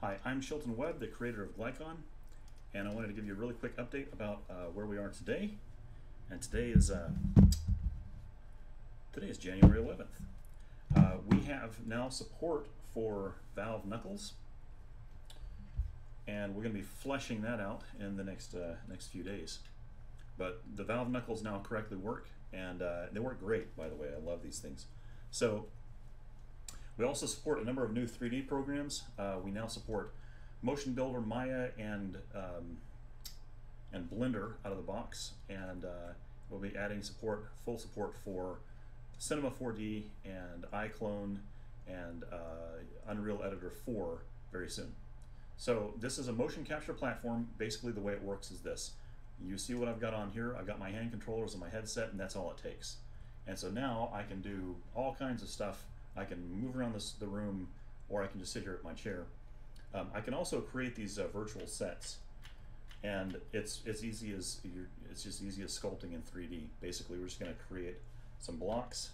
Hi, I'm Chilton Webb, the creator of Glycon, and I wanted to give you a really quick update about uh, where we are today. And today is uh, today is January 11th. Uh, we have now support for Valve Knuckles, and we're going to be fleshing that out in the next uh, next few days. But the Valve Knuckles now correctly work, and uh, they work great. By the way, I love these things. So we also support a number of new 3D programs. Uh, we now support Motion Builder, Maya, and um, and Blender out of the box, and uh, we'll be adding support, full support for Cinema 4D and iClone and uh, Unreal Editor 4 very soon. So this is a motion capture platform. Basically, the way it works is this: you see what I've got on here. I've got my hand controllers and my headset, and that's all it takes. And so now I can do all kinds of stuff I can move around this, the room, or I can just sit here at my chair. Um, I can also create these uh, virtual sets, and it's as easy as it's just easy as sculpting in 3D. Basically, we're just going to create some blocks,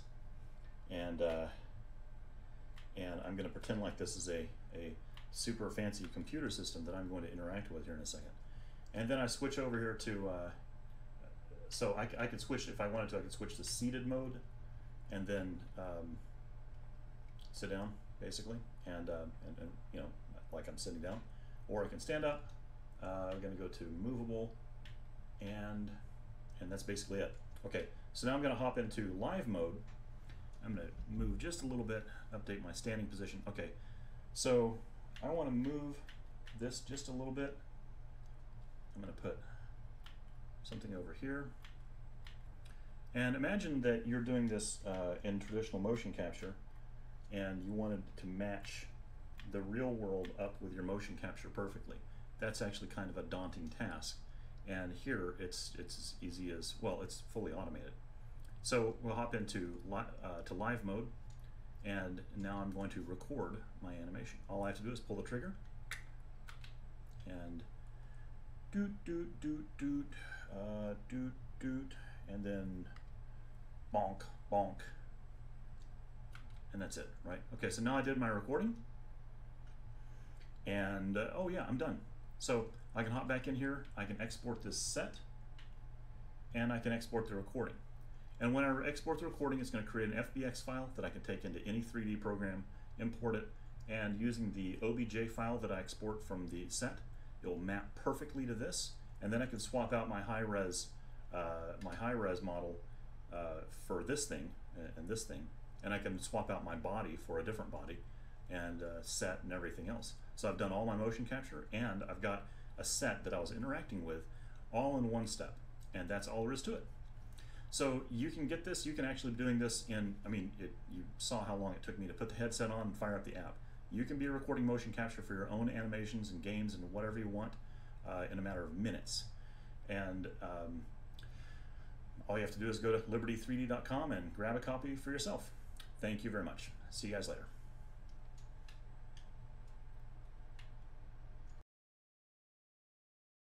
and uh, and I'm going to pretend like this is a a super fancy computer system that I'm going to interact with here in a second. And then I switch over here to, uh, so I, I could switch, if I wanted to, I could switch to seated mode, and then um, sit down basically, and, uh, and, and, you know, like I'm sitting down. Or I can stand up. Uh, I'm going to go to movable, and and that's basically it. Okay, so now I'm going to hop into live mode. I'm to move just a little bit, update my standing position. Okay, so I want to move this just a little bit. I'm going to put something over here. And imagine that you're doing this uh, in traditional motion capture and you wanted to match the real world up with your motion capture perfectly. That's actually kind of a daunting task. And here it's it's as easy as well. It's fully automated. So we'll hop into li uh, to live mode, and now I'm going to record my animation. All I have to do is pull the trigger, and doot doot doot doot uh, doot doot, and then bonk bonk and that's it, right? Okay, so now I did my recording, and uh, oh yeah, I'm done. So I can hop back in here, I can export this set, and I can export the recording. And when I export the recording, it's going to create an FBX file that I can take into any 3D program, import it, and using the OBJ file that I export from the set, it will map perfectly to this, and then I can swap out my high-res uh, my high-res model uh, for this thing and this thing, and I can swap out my body for a different body and uh, set and everything else. So I've done all my motion capture and I've got a set that I was interacting with all in one step and that's all there is to it. So you can get this, you can actually be doing this in, I mean, it, you saw how long it took me to put the headset on and fire up the app. You can be recording motion capture for your own animations and games and whatever you want uh, in a matter of minutes. And um, all you have to do is go to liberty3d.com and grab a copy for yourself. Thank you very much. See you guys later.